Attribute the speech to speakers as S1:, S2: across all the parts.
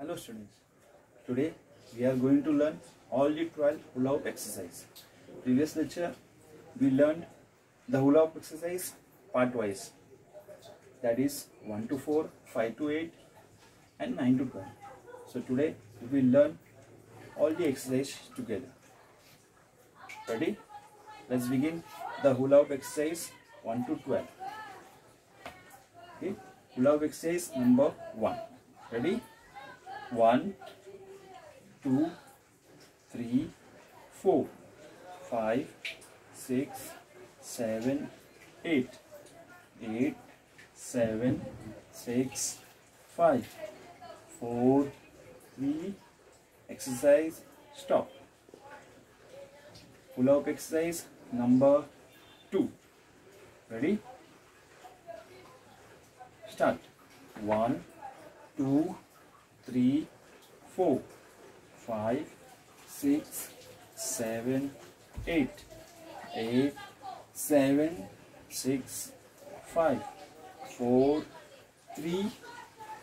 S1: Hello students. Today we are going to learn all the 12 hula hoop exercise. Previous lecture we learned the hula hoop exercise part wise. That is 1 to 4, 5 to 8 and 9 to 12. So today we will learn all the exercise together. Ready? Let's begin the hula hoop exercise 1 to 12. Okay. Hula hoop exercise number 1. Ready? One, two, three, four, five, six, seven, eight, eight, seven, six, five, four, three. Exercise. Stop. Hula hoop exercise number two. Ready? Start. One, two three, four, five, six, seven, eight, eight, seven, six, five, four, three.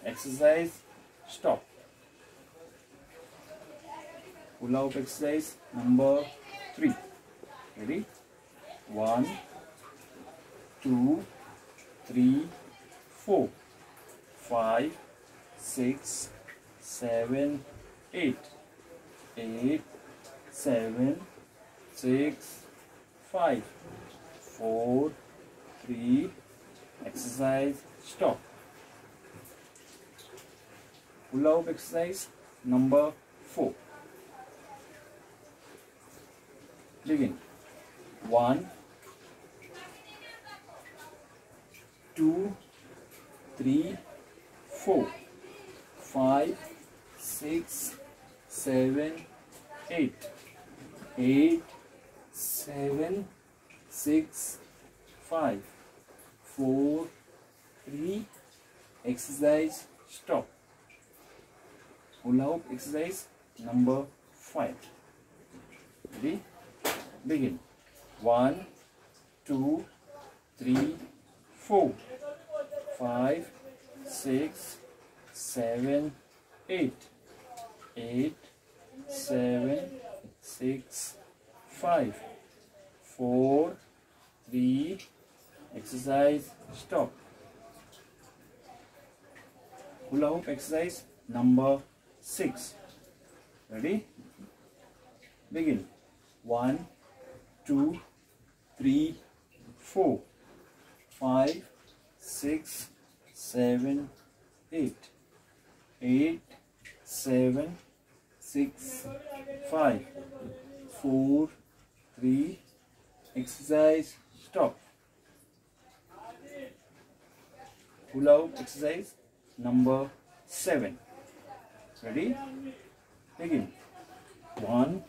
S1: Exercise. Stop. Hula hoop exercise number three. Ready? One, two, three, four, five, six, seven, eight, eight, seven, six, five, four, three. Exercise. Stop. Pull exercise number four. Begin. One, two, three, four, five, six, seven, eight, eight, seven, six, five, four, three. Exercise. Stop. Hoop exercise number five. Ready? Begin. One, two, three, four, five, six, seven, eight, eight, seven, six, five, four, three. Exercise. Stop. Hula hoop exercise number six. Ready? Begin. One, two, three, four, five, six, seven, eight, eight, seven, six, five, four, three. Exercise. Stop. Hula hoop exercise number seven. Ready? Begin. One,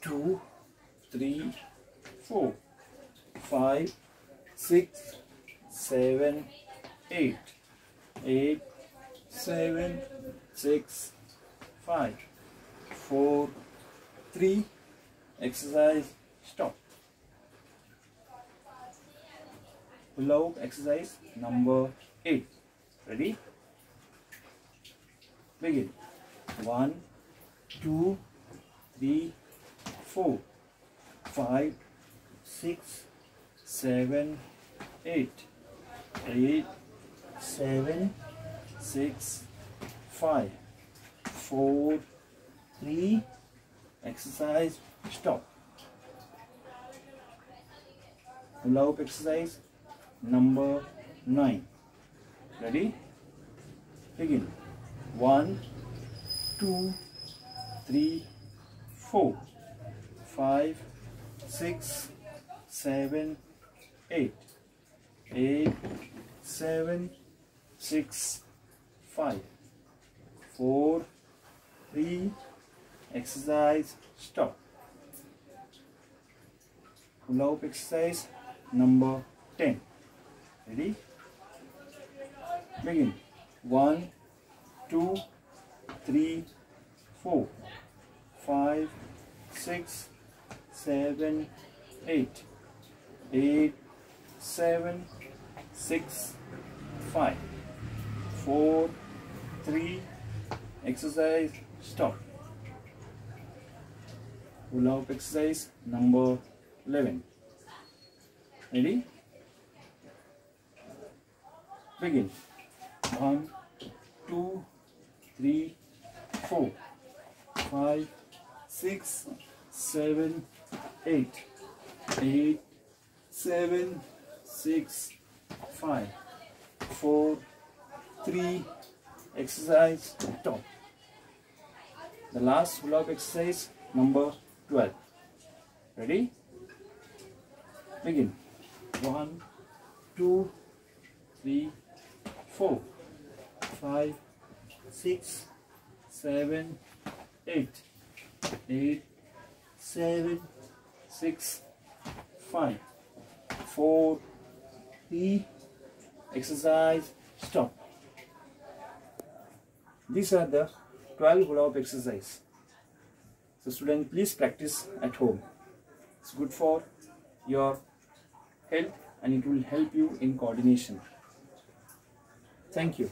S1: two, three, four, five, six, seven, eight, eight, seven, six, five, four, three. Exercise. Stop. Hula hoop exercise number eight. Ready? Begin. One, two, three, four, five, six, seven, eight, eight, seven, six, five, four, three. Exercise. Stop. Hoop exercise number nine. Ready? Begin. One, two, three, four, five, six, seven, eight, eight, seven, six, five, four, three. Exercise. Stop. Hula hoop exercise number ten. Ready? Begin. One, two, three, four, five, six, seven, eight, eight, seven, six, five, four, three. exercise stop hoop exercise number 11 ready? Begin. One two three four five six seven eight eight seven six five four three exercise top. The last hoop exercise number 12 ready? Begin. One two three four five six seven eight eight seven six five. Four three exercise stop. These are the 12 hula hoop exercise so students please practice at home. It's good for your health and it will help you in coordination. Thank you